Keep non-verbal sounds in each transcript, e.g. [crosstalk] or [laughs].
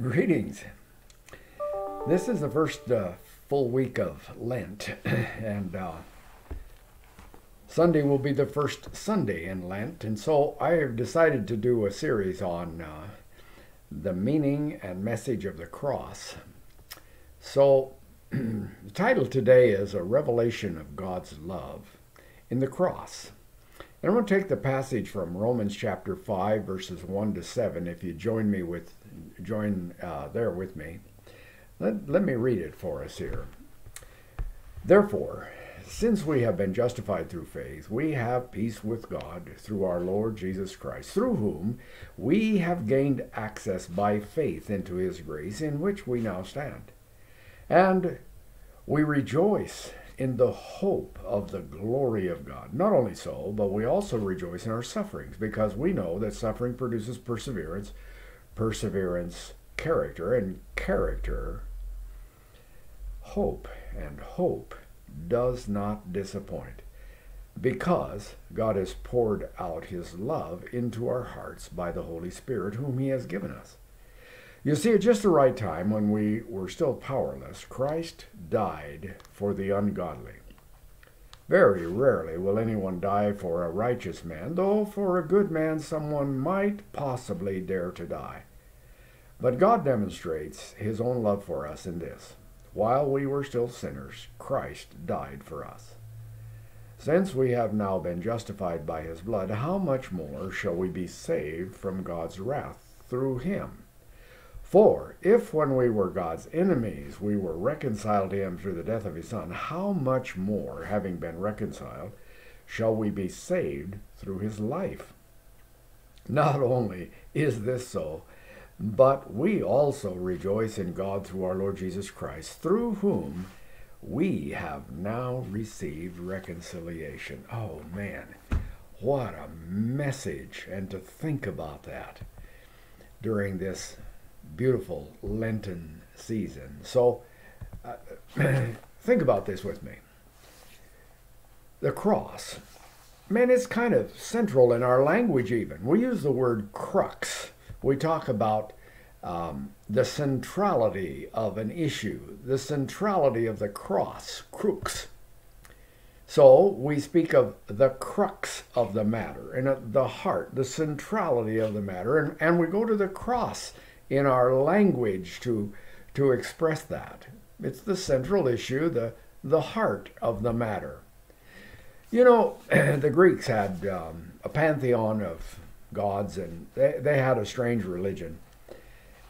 Greetings. This is the first uh, full week of Lent, [clears throat] and uh, Sunday will be the first Sunday in Lent, and so I have decided to do a series on uh, the meaning and message of the cross. So, [clears throat] the title today is A Revelation of God's Love in the Cross. I'm going to take the passage from Romans chapter 5, verses 1 to 7, if you join me with join uh, there with me. Let, let me read it for us here. Therefore, since we have been justified through faith, we have peace with God through our Lord Jesus Christ, through whom we have gained access by faith into his grace, in which we now stand. And we rejoice in the hope of the glory of God. Not only so, but we also rejoice in our sufferings, because we know that suffering produces perseverance perseverance, character, and character, hope. And hope does not disappoint because God has poured out his love into our hearts by the Holy Spirit, whom he has given us. You see, at just the right time, when we were still powerless, Christ died for the ungodly. Very rarely will anyone die for a righteous man, though for a good man someone might possibly dare to die. But God demonstrates his own love for us in this. While we were still sinners, Christ died for us. Since we have now been justified by his blood, how much more shall we be saved from God's wrath through him? For if when we were God's enemies we were reconciled to him through the death of his Son, how much more, having been reconciled, shall we be saved through his life? Not only is this so, but we also rejoice in God through our Lord Jesus Christ, through whom we have now received reconciliation. Oh man, what a message! And to think about that during this beautiful Lenten season. So uh, [clears throat] think about this with me. The cross, man, it's kind of central in our language, even. We use the word crux we talk about um, the centrality of an issue, the centrality of the cross, crux. So we speak of the crux of the matter and the heart, the centrality of the matter, and, and we go to the cross in our language to, to express that. It's the central issue, the, the heart of the matter. You know, [clears throat] the Greeks had um, a pantheon of gods, and they, they had a strange religion.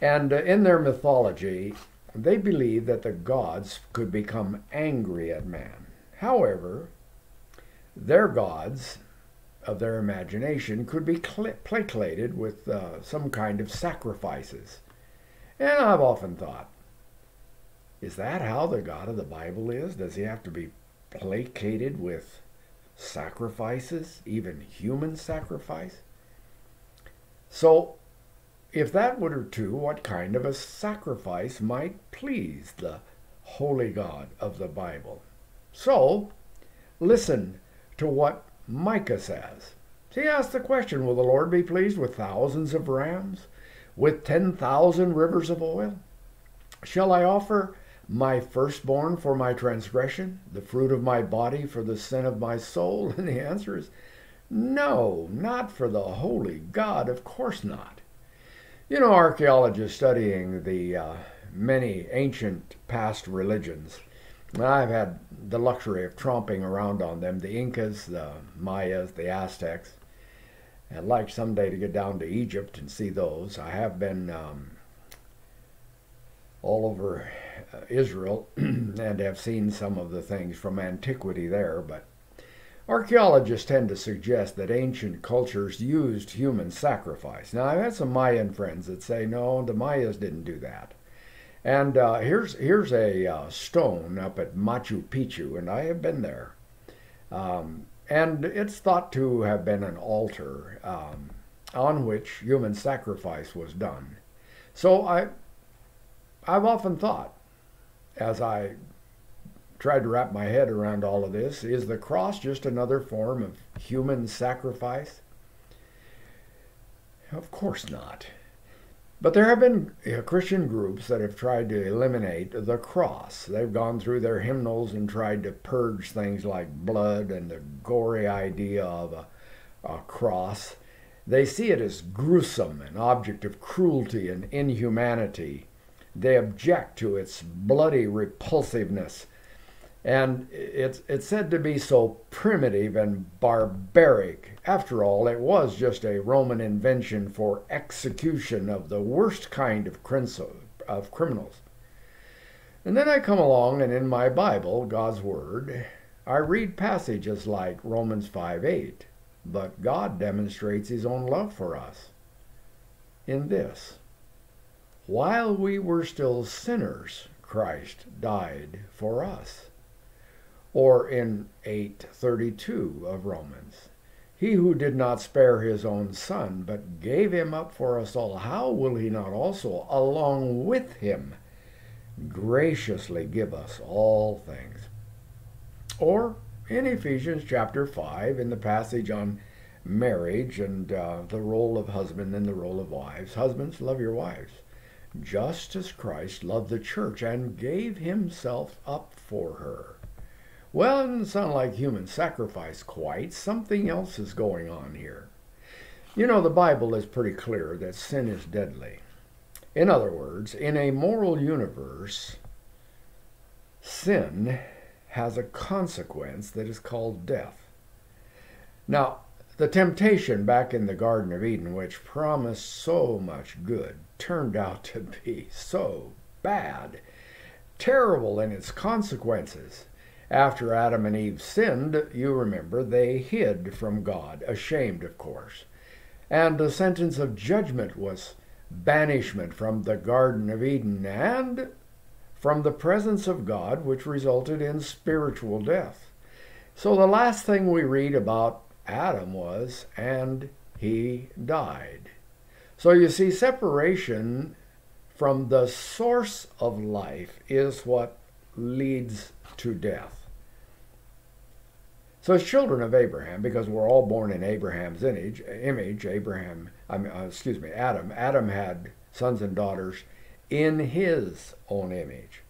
And uh, in their mythology, they believed that the gods could become angry at man. However, their gods of their imagination could be placated with uh, some kind of sacrifices. And I've often thought, is that how the God of the Bible is? Does he have to be placated with sacrifices, even human sacrifice? So, if that were true, what kind of a sacrifice might please the holy God of the Bible? So, listen to what Micah says. He asks the question Will the Lord be pleased with thousands of rams, with 10,000 rivers of oil? Shall I offer my firstborn for my transgression, the fruit of my body for the sin of my soul? [laughs] And the answer is no, not for the holy God, of course not. You know, archaeologists studying the uh, many ancient past religions, I've had the luxury of tromping around on them the Incas, the Mayas, the Aztecs. I'd like someday to get down to Egypt and see those. I have been um, all over uh, Israel [clears throat] and have seen some of the things from antiquity there, but Archaeologists tend to suggest that ancient cultures used human sacrifice. Now, I've had some Mayan friends that say, no, the Mayas didn't do that. And uh, here's, here's a uh, stone up at Machu Picchu, and I have been there. Um, and it's thought to have been an altar um, on which human sacrifice was done. So I, I've often thought, as I tried to wrap my head around all of this. Is the cross just another form of human sacrifice? Of course not. But there have been Christian groups that have tried to eliminate the cross. They've gone through their hymnals and tried to purge things like blood and the gory idea of a, a cross. They see it as gruesome, an object of cruelty and inhumanity. They object to its bloody repulsiveness and it's, it's said to be so primitive and barbaric. After all, it was just a Roman invention for execution of the worst kind of, of criminals. And then I come along and in my Bible, God's Word, I read passages like Romans 5 8. But God demonstrates his own love for us in this. While we were still sinners, Christ died for us or in 8:32 of Romans. He who did not spare his own son, but gave him up for us all, how will he not also, along with him, graciously give us all things? Or in Ephesians chapter 5, in the passage on marriage and uh, the role of husband and the role of wives, husbands, love your wives, just as Christ loved the church and gave himself up for her well, it doesn't sound like human sacrifice quite. Something else is going on here. You know, the Bible is pretty clear that sin is deadly. In other words, in a moral universe, sin has a consequence that is called death. Now, the temptation back in the Garden of Eden, which promised so much good, turned out to be so bad, terrible in its consequences. After Adam and Eve sinned, you remember, they hid from God, ashamed, of course. And the sentence of judgment was banishment from the Garden of Eden and from the presence of God, which resulted in spiritual death. So the last thing we read about Adam was, and he died. So you see, separation from the source of life is what leads to death. So as children of Abraham, because we're all born in Abraham's image, image Abraham, I mean, uh, excuse me, Adam. Adam had sons and daughters in his own image.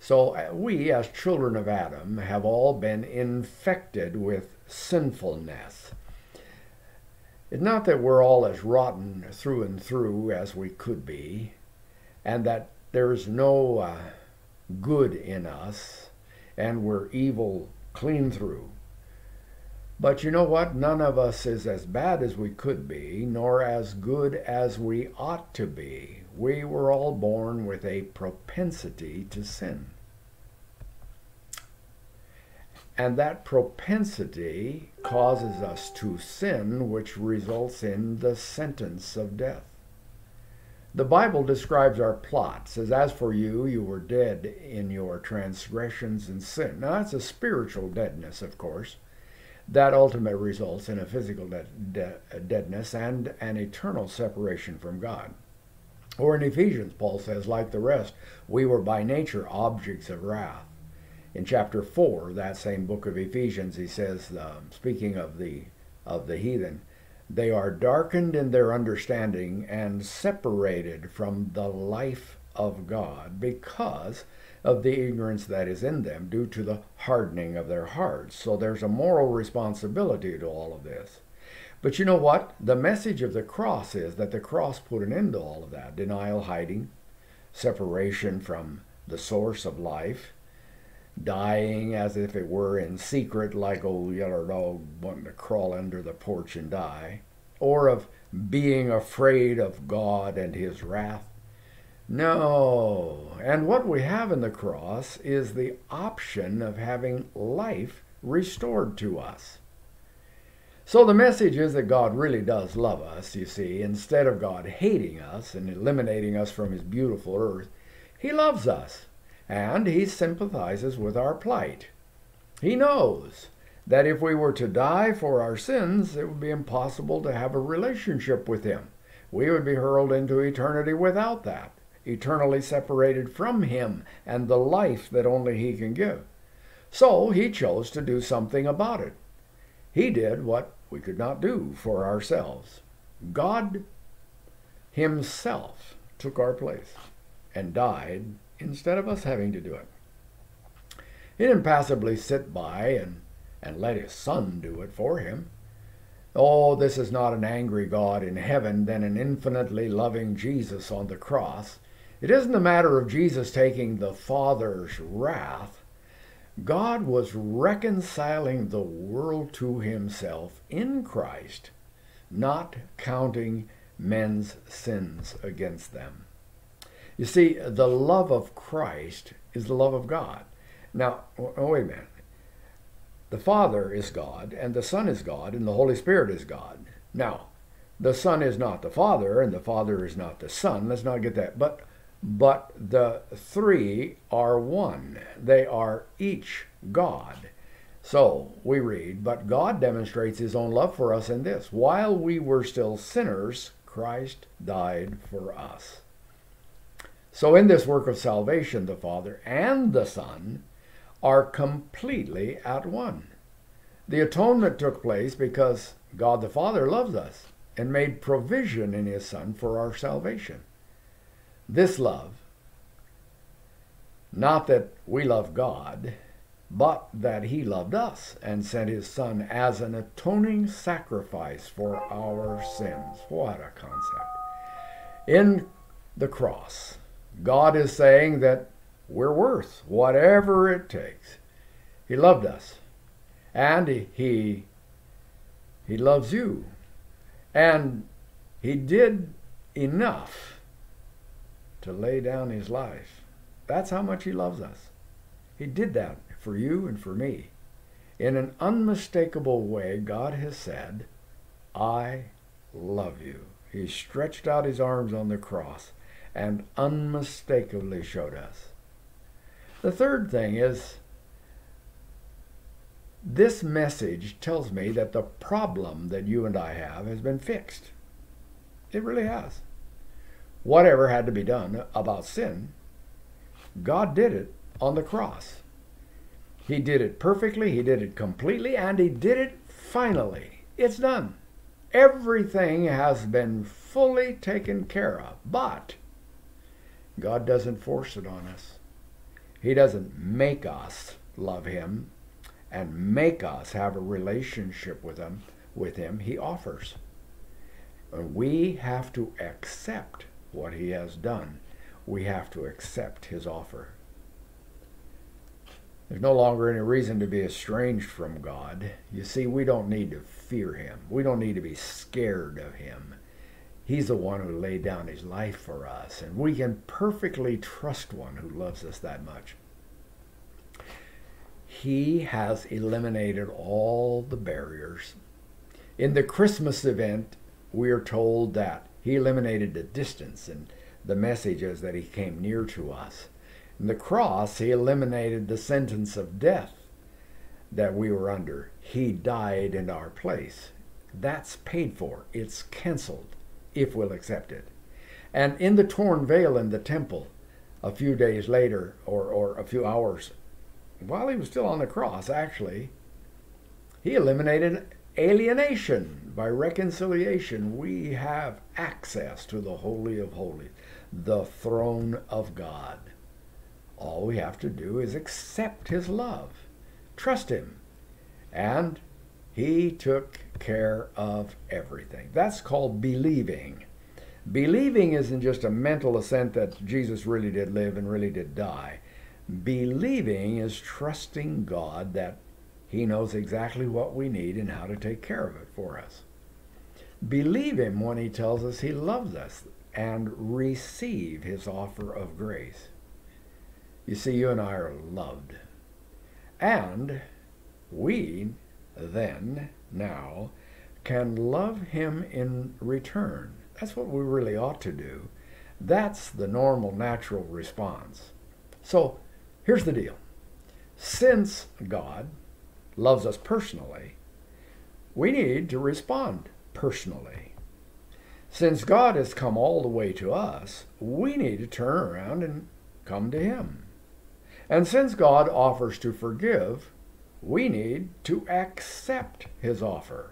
So uh, we, as children of Adam, have all been infected with sinfulness. It's not that we're all as rotten through and through as we could be, and that there's no uh, good in us, and we're evil clean through. But you know what? None of us is as bad as we could be, nor as good as we ought to be. We were all born with a propensity to sin. And that propensity causes us to sin, which results in the sentence of death. The Bible describes our plot, says, As for you, you were dead in your transgressions and sin. Now, that's a spiritual deadness, of course that ultimately results in a physical de- de- deadness and an eternal separation from God. Or in Ephesians, Paul says, like the rest, we were by nature objects of wrath. In chapter 4, that same book of Ephesians, he says, uh, speaking of the, of the heathen, they are darkened in their understanding and separated from the life of God because of the ignorance that is in them due to the hardening of their hearts. So there's a moral responsibility to all of this. But you know what? The message of the cross is that the cross put an end to all of that denial, hiding, separation from the source of life, dying as if it were in secret, like old yellow dog wanting to crawl under the porch and die, or of being afraid of God and his wrath no. And what we have in the cross is the option of having life restored to us. So the message is that God really does love us, you see. Instead of God hating us and eliminating us from his beautiful earth, he loves us and he sympathizes with our plight. He knows that if we were to die for our sins, it would be impossible to have a relationship with him. We would be hurled into eternity without that eternally separated from Him and the life that only He can give. So He chose to do something about it. He did what we could not do for ourselves. God Himself took our place and died instead of us having to do it. He didn't passively sit by and, and let his son do it for him. Oh, this is not an angry God in heaven, than an infinitely loving Jesus on the cross. It isn't a matter of Jesus taking the Father's wrath. God was reconciling the world to himself in Christ, not counting men's sins against them. You see, the love of Christ is the love of God. Now, oh, wait a minute. The Father is God, and the Son is God, and the Holy Spirit is God. Now, the Son is not the Father, and the Father is not the Son. Let's not get that. But but the three are one. They are each God. So we read, But God demonstrates his own love for us in this while we were still sinners, Christ died for us. So in this work of salvation, the Father and the Son are completely at one. The atonement took place because God the Father loves us and made provision in his Son for our salvation. This love, not that we love God, but that he loved us and sent his Son as an atoning sacrifice for our sins. What a concept. In the cross, God is saying that we're worth whatever it takes. He loved us. And he, he, loves you. And he did enough to lay down his life. That's how much he loves us. He did that for you and for me. In an unmistakable way, God has said, I love you. He stretched out his arms on the cross and unmistakably showed us. The third thing is this message tells me that the problem that you and I have has been fixed. It really has. Whatever had to be done about sin, God did it on the cross. He did it perfectly, He did it completely, and He did it finally. It's done. Everything has been fully taken care of. But God doesn't force it on us. He doesn't make us love him and make us have a relationship with him with him he offers we have to accept what he has done we have to accept his offer. There's no longer any reason to be estranged from god. You see we don't need to fear him. We don't need to be scared of him. He's the one who laid down his life for us and we can perfectly trust one who loves us that much. He has eliminated all the barriers. In the Christmas event, we are told that he eliminated the distance and the messages that he came near to us. In the cross, he eliminated the sentence of death that we were under. He died in our place. That's paid for. It's canceled if we'll accept it. And in the torn veil in the temple, a few days later, or, or a few hours while he was still on the cross, actually, he eliminated alienation by reconciliation. We have access to the Holy of Holies, the throne of God. All we have to do is accept his love, trust him, and he took care of everything. That's called believing. Believing isn't just a mental assent that Jesus really did live and really did die. Believing is trusting God that He knows exactly what we need and how to take care of it for us. Believe Him when He tells us He loves us and receive His offer of grace. You see, you and I are loved. And we then, now, can love Him in return. That's what we really ought to do. That's the normal, natural response. So, Here's the deal since God loves us personally, we need to respond personally. Since God has come all the way to us, we need to turn around and come to Him. And since God offers to forgive, we need to accept His offer.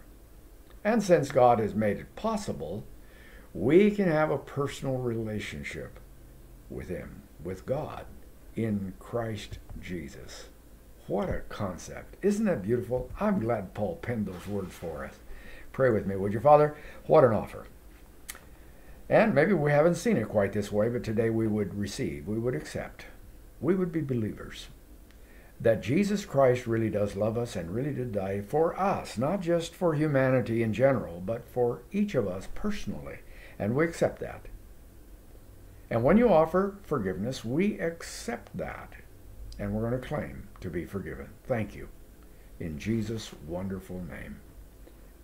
And since God has made it possible, we can have a personal relationship with Him, with God, in Christ Jesus. What a concept. Isn't that beautiful? I'm glad Paul penned those words for us. Pray with me, would you, Father? What an offer. And maybe we haven't seen it quite this way, but today we would receive, we would accept, we would be believers that Jesus Christ really does love us and really did die for us, not just for humanity in general, but for each of us personally. And we accept that. And when you offer forgiveness, we accept that. And we're going to claim to be forgiven. Thank you. In Jesus' wonderful name.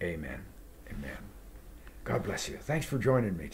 Amen. Amen. God bless you. Thanks for joining me.